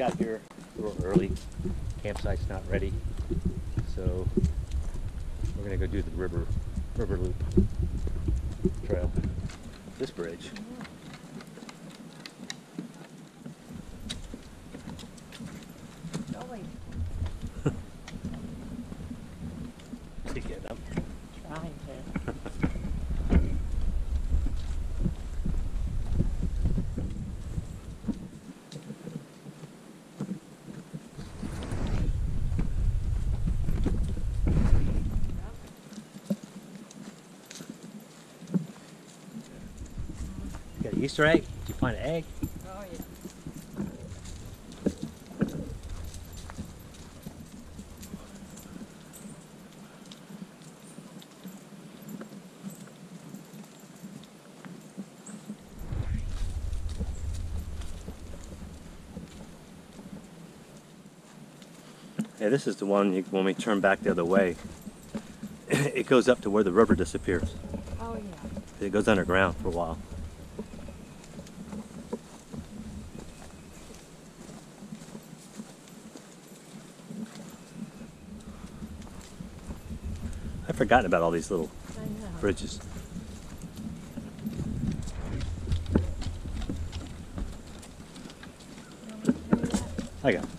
got here a little early. Campsite's not ready. So we're gonna go do the river river loop trail. This bridge. To get up. trying to. Easter egg? Did you find an egg? Oh, yeah. Yeah, this is the one you, when we turn back the other way. it goes up to where the river disappears. Oh, yeah. It goes underground for a while. I've forgotten about all these little bridges. You want me to do that? I got. it. It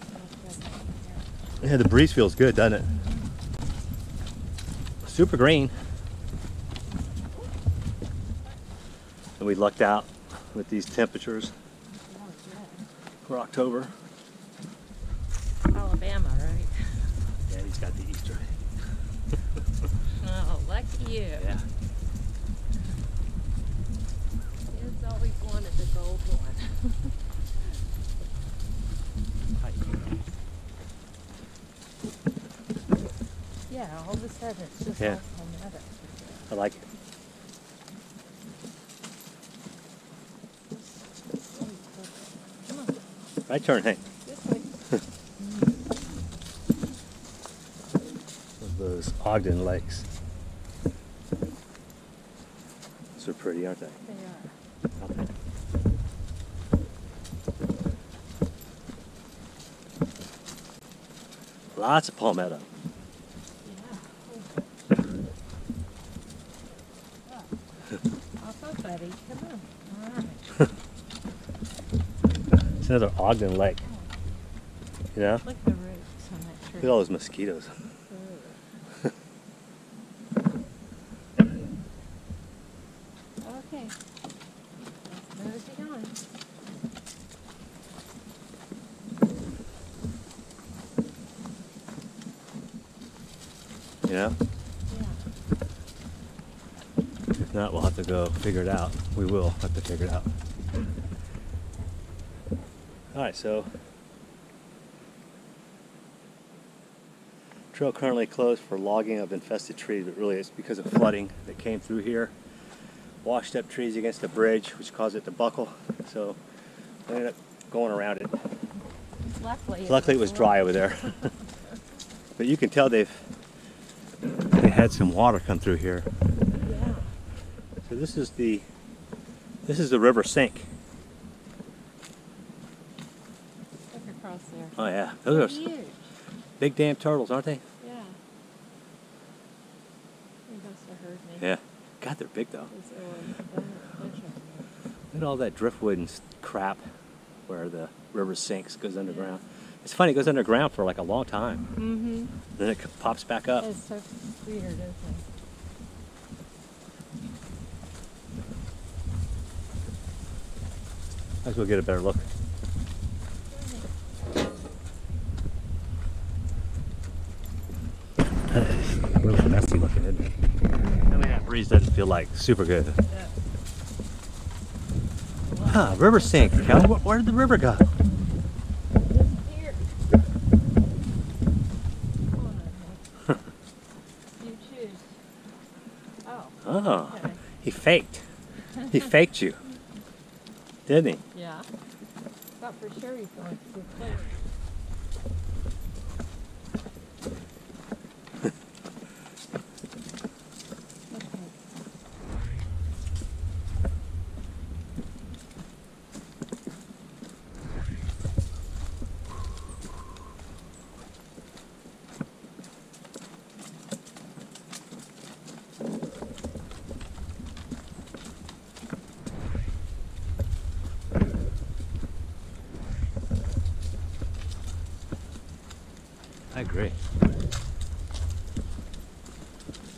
smells good down here. Yeah, the breeze feels good, doesn't it? Super green. And we lucked out with these temperatures for October. Alabama, right? Yeah, he's got the Easter egg. Oh, lucky you. Yeah. Kids always wanted the gold one. yeah, all of a sudden it's just Yeah. palmetto. I like it. Come on, Right turn, hey. this way. Those Ogden Lakes. Those are pretty, aren't they? They are. Lots of palmetto. Yeah. Off up, buddy. Come on. All right. It's another Ogden Lake. Oh. You know? Look at the roots on that tree. Look at all those mosquitoes. Okay. Let's mosey on. You know? Yeah. If not, we'll have to go figure it out. We will have to figure it out. Alright, so. Trail currently closed for logging of infested trees, but really it's because of flooding that came through here. Washed up trees against the bridge, which caused it to buckle. So we ended up going around it. Luckily. Luckily, it was dry over there. but you can tell they've they had some water come through here. Yeah. So this is the this is the river sink. Look across there. Oh yeah, those are Huge. big damn turtles, aren't. They must have heard me. Yeah. God, big though. there were a bunch of them. Look at all that driftwood and crap where the river sinks, goes underground. It's funny, it goes underground for like a long time. Mm-hmm. Then it pops back up. It's so weird, isn't it? Let's go get a better look. a little messy looking, isn't it? I breeze doesn't feel like super good. Huh, river sink. Cal, where did the river go? Disappeared. Come on, honey. You choose. Oh. He faked. He faked you. Didn't he? Yeah. Thought for sure he's going to clear. Okay. I agree.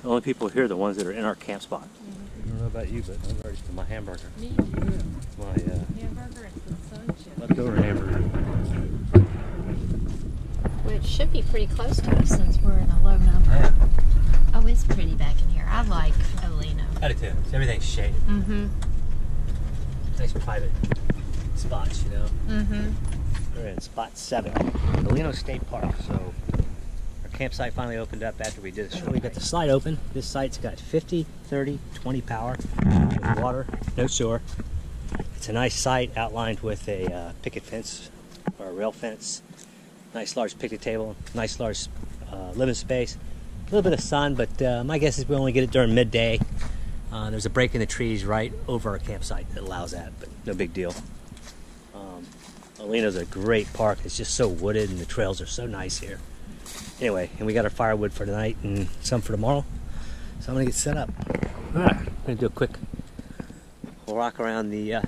The only people here are the ones that are in our camp spot. I don't know about you, but I'm ready for my hamburger. Me too. My uh, Hamburger and some sunshine. leftover hamburger. Well, it should be pretty close to us since we're in a low number. Oh, it's pretty back in here. I like O'Leno. I do too. Everything's shaded. Mm-hmm. Nice private spots, you know. Mm-hmm. We're in spot seven, Molino State Park. So our campsite finally opened up after we did it. We got the slide open. This site's got 50, 30, 20 power, water, no sewer. It's a nice site outlined with a uh, picket fence or a rail fence. Nice large picnic table, nice large uh, living space. A little bit of sun, but uh, my guess is we only get it during midday. Uh, there's a break in the trees right over our campsite that allows that, but no big deal. Um, O'Leno's a great park. It's just so wooded, and the trails are so nice here. Anyway, and we got our firewood for tonight and some for tomorrow. So I'm gonna get set up. All right, I'm gonna do a quick walk around the uh,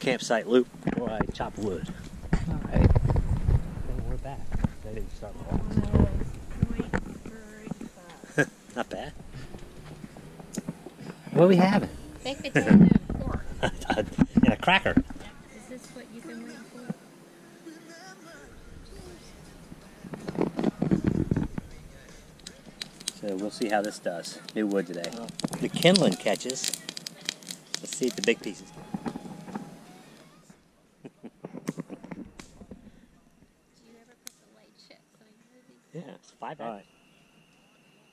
campsite loop before I chop wood. All right. And we're back. I didn't start walking. Not bad. What are we having? Baked potato and pork. and a cracker. We'll see how this does. New wood today. The kindling catches. Let's see if the big pieces. Did you ever put the light chips on your movies? Yeah, it's five. All right.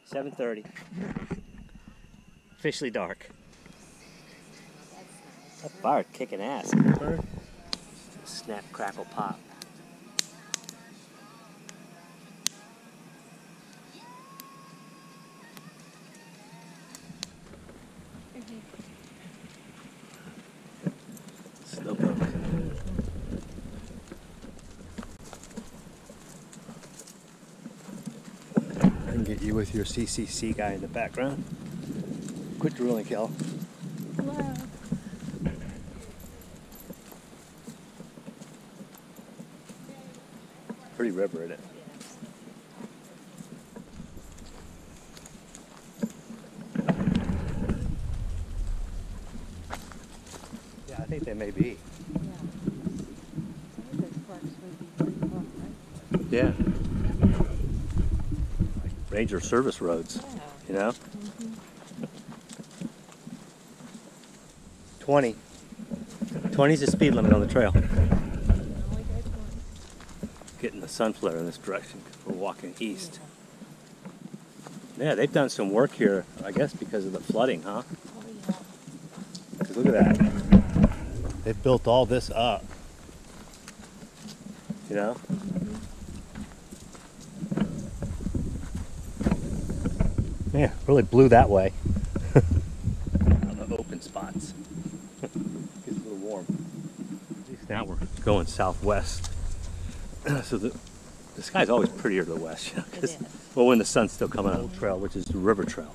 Seven thirty. Officially dark. That fire kicking ass. Snap, crackle, pop. With your CCC guy in the background. Quit drooling, Kel. Hello. Pretty river in it. Eh? Yeah, I think they may be. Yeah. Some of those parks would be pretty fun, right? Yeah. Ranger service roads, Yeah. you know? 20. 20 is the speed limit on the trail. Only go twenty. Getting the sun flare in this direction 'cause we're walking east. Yeah, they've done some work here, I guess, because of the flooding, huh? Oh, yeah. look at that. They've built all this up. You know? Yeah, really blew that way. on the open spots. Gets a little warm. At least now we're going southwest. so the the sky's always prettier to the west, you know, 'cause- It is. well, when the sun's still coming out. Old trail, which is the river trail.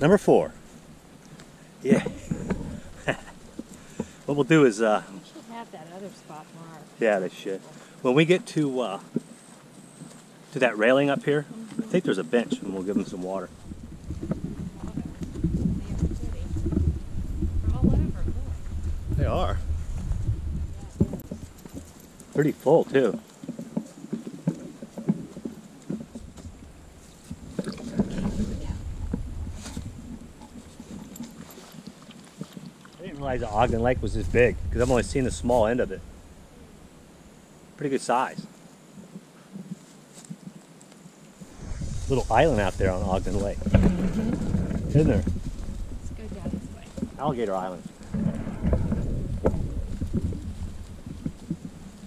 Number four. Yeah. what we'll do is, uh, We should have that other spot marked. yeah, they should. When we get to uh, to that railing up here, I think there's a bench, and we'll give them some water. They're pretty. They're all over, look. They are. Pretty full too. I didn't realize the Ogden Lake was this big because I've only seen the small end of it. Pretty good size. Little island out there on Ogden Lake, mm-hmm. isn't there? Let's go down this way. Alligator Island.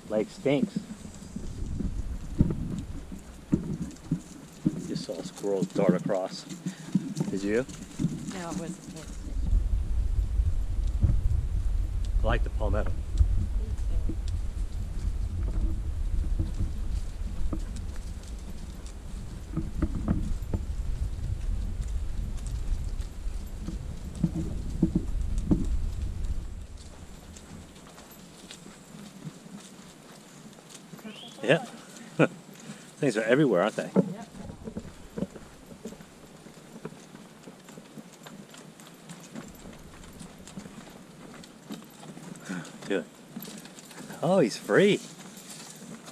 Lake stinks. Just saw squirrels dart across. Did you? No, it wasn't paying attention. I like the palmetto. Me too. Things are everywhere, aren't they? Yep. Do it. Oh, he's free.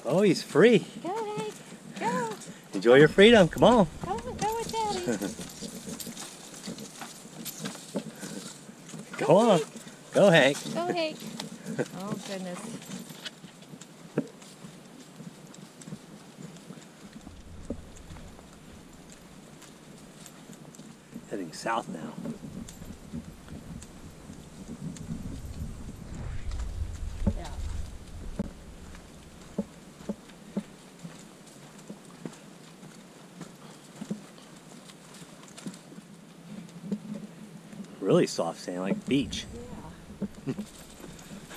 Oh, he's free. Go, Hank. Go. Enjoy your freedom. Come on. Go, go with Daddy. Go on. Go, Hank. Go, Hank. Oh, goodness. South now. Yeah. Really soft sand, like beach.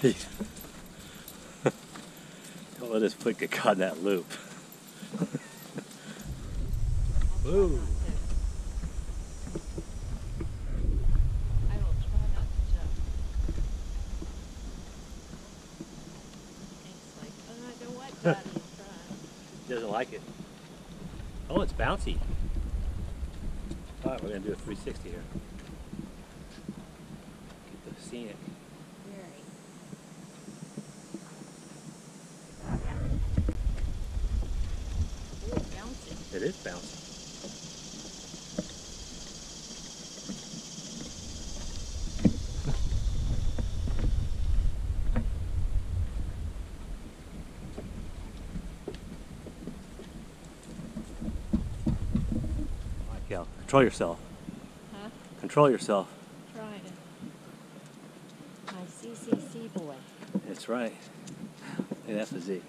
Yeah. Don't let us get caught in that loop. Woo. I will try not to jump. Hank's like, oh, I don't want Daddy in front. He doesn't like it. Oh, it's bouncy. All right, we're gonna do a 360 here. Get the scenic. Very. Ooh, bouncy. It is bouncy. Control yourself. Huh? Control yourself. Trying. My CCC boy. That's right. Look at that physique.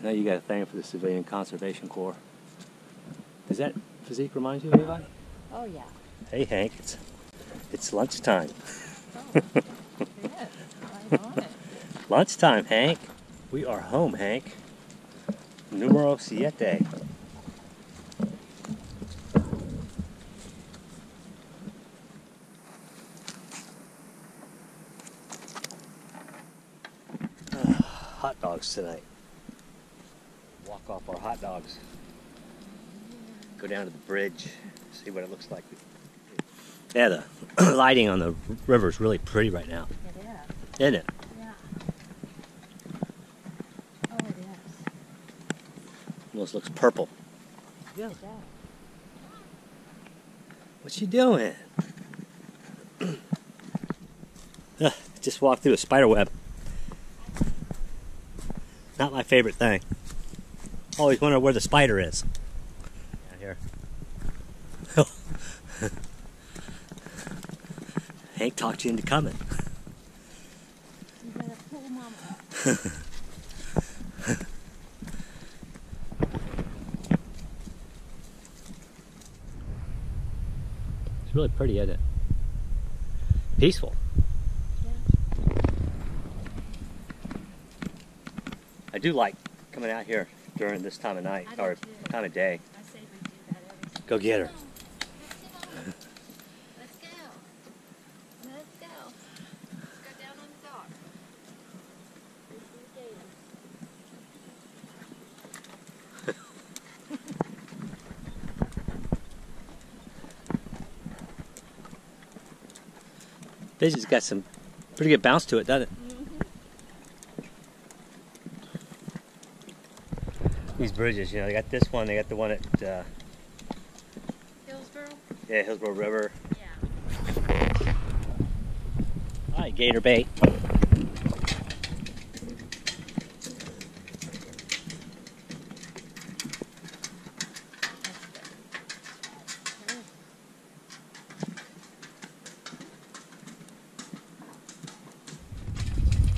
I know you got a thing for the Civilian Conservation Corps. Does that physique remind you of anybody? Oh, yeah. Hey Hank, it's it's lunchtime. Oh, it is. It. Lunchtime, Hank. We are home, Hank. Numero siete. hot dogs tonight. Walk off our hot dogs. Go down to the bridge, see what it looks like. Yeah, the lighting on the river is really pretty right now, It is. isn't it? Yeah. Oh, it is. Almost looks purple. Yeah. It does. What you doing? Just walked through a spider web. Not my favorite thing. Always wonder where the spider is. Here. Hank talked you into coming. You better pull Mama. It's really pretty, isn't it? Peaceful. Do like coming out here during this time of night or too. time of day. I say we do that every Go get her. Let's go. Let's go. Let's go down on the dock. This has got some pretty good bounce to it, doesn't it? These bridges, you know, they got this one, they got the one at uh, Hillsborough? yeah, Hillsborough River. Yeah. All right, Gator Bait.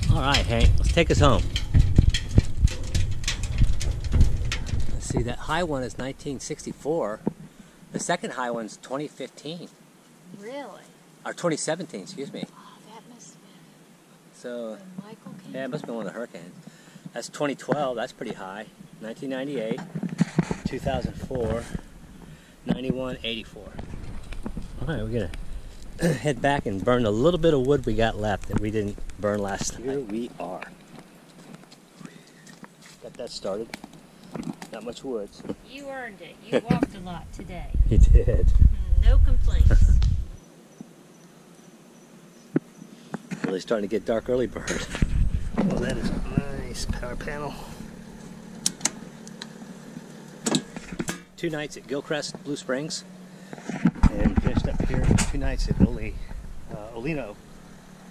All right, Hank, let's take us home. Let's see, that high one is 1964. The second high one's 2015, Really? or 2017, excuse me. Oh, that must have So, been when Michael came. yeah, it must have been one of the hurricanes. That's 2012, that's pretty high. 1998, 2004, 91, 84. All right, we're gonna head back and burn a little bit of wood we got left that we didn't burn last night. Here we are. Got that started. Not much woods. You earned it. You walked a lot today. He did. No complaints. Really starting to get dark early bird. Well, that is a nice power panel. Two nights at Gilchrist, Blue Springs, and finished up here two nights at Oli, uh, O'Leno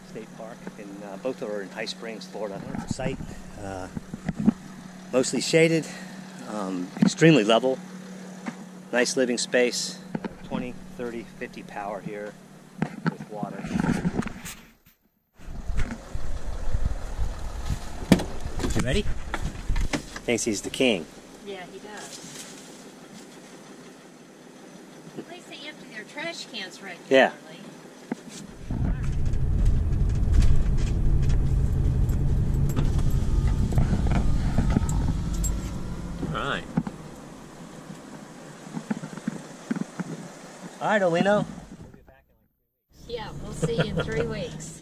State Park, and uh, both are in High Springs, Florida. Wonderful site, uh, mostly shaded, um, extremely level, nice living space, 20, 30, 50 power here with water. You ready? Thinks he's the king. Yeah, he does. At least they empty their trash cans regularly. Yeah. All right. All right, O'Leno. Yeah, we'll see you in three weeks.